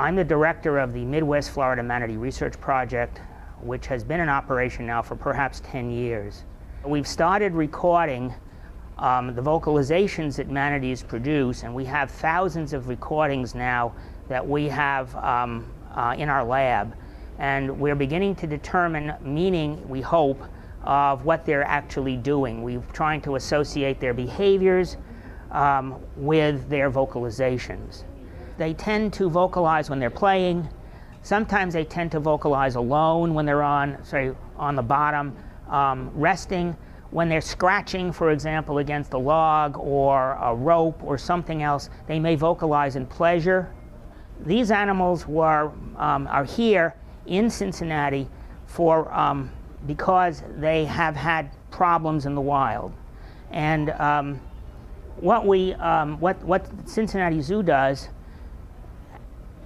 I'm the director of the Midwest Florida Manatee Research Project, which has been in operation now for perhaps 10 years. We've started recording um, the vocalizations that manatees produce, and we have thousands of recordings now that we have um, uh, in our lab. And we're beginning to determine meaning, we hope, of what they're actually doing. We're trying to associate their behaviors um, with their vocalizations. They tend to vocalize when they're playing. Sometimes they tend to vocalize alone when they're on, say, on the bottom, um, resting. When they're scratching, for example, against a log or a rope or something else, they may vocalize in pleasure. These animals were, um, are here in Cincinnati for, um, because they have had problems in the wild. And um, what, we, um, what, what Cincinnati Zoo does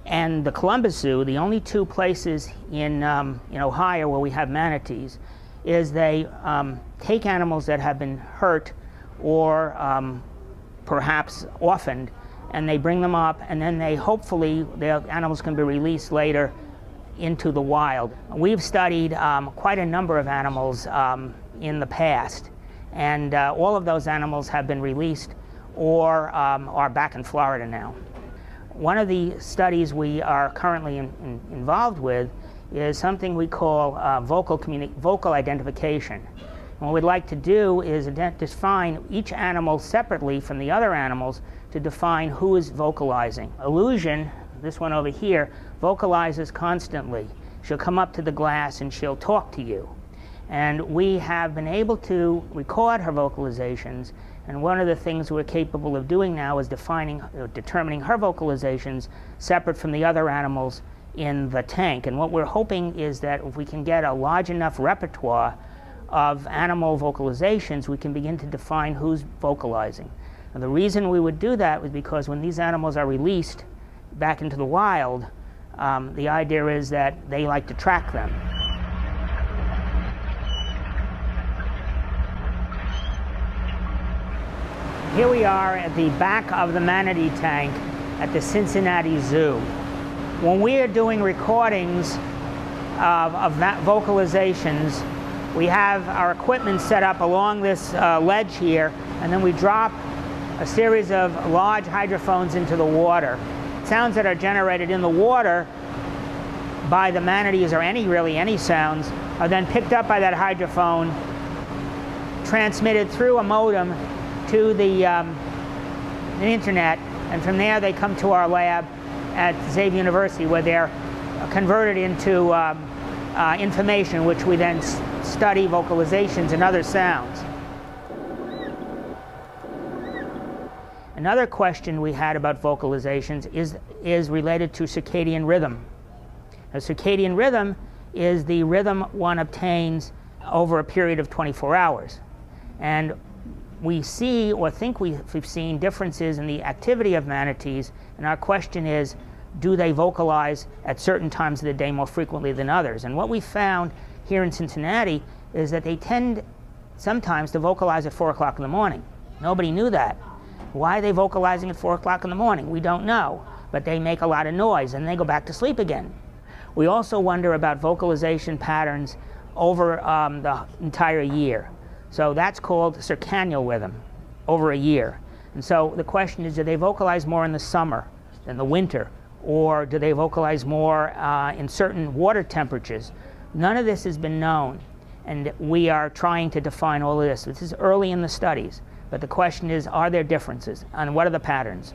and the Columbus Zoo, the only two places in, um, in Ohio where we have manatees, is they um, take animals that have been hurt or um, perhaps orphaned, and they bring them up, and then they hopefully, the animals can be released later into the wild. We've studied um, quite a number of animals um, in the past, and uh, all of those animals have been released or um, are back in Florida now. One of the studies we are currently in, in, involved with is something we call uh, vocal, vocal identification. And what we'd like to do is define each animal separately from the other animals to define who is vocalizing. Illusion, this one over here, vocalizes constantly. She'll come up to the glass and she'll talk to you. And we have been able to record her vocalizations and one of the things we're capable of doing now is defining, uh, determining her vocalizations separate from the other animals in the tank. And what we're hoping is that if we can get a large enough repertoire of animal vocalizations, we can begin to define who's vocalizing. And the reason we would do that was because when these animals are released back into the wild, um, the idea is that they like to track them. Here we are at the back of the manatee tank at the Cincinnati Zoo. When we are doing recordings of, of vocalizations, we have our equipment set up along this uh, ledge here, and then we drop a series of large hydrophones into the water. Sounds that are generated in the water by the manatees, or any really any sounds, are then picked up by that hydrophone, transmitted through a modem to the, um, the internet, and from there they come to our lab at Xavier University where they're converted into um, uh, information which we then study vocalizations and other sounds. Another question we had about vocalizations is, is related to circadian rhythm. A circadian rhythm is the rhythm one obtains over a period of 24 hours. And we see or think we've seen differences in the activity of manatees, and our question is, do they vocalize at certain times of the day more frequently than others? And what we found here in Cincinnati is that they tend sometimes to vocalize at 4 o'clock in the morning. Nobody knew that. Why are they vocalizing at 4 o'clock in the morning? We don't know. But they make a lot of noise and they go back to sleep again. We also wonder about vocalization patterns over um, the entire year. So that's called circannual rhythm over a year. And so the question is, do they vocalize more in the summer than the winter? Or do they vocalize more uh, in certain water temperatures? None of this has been known. And we are trying to define all of this. This is early in the studies. But the question is, are there differences? And what are the patterns?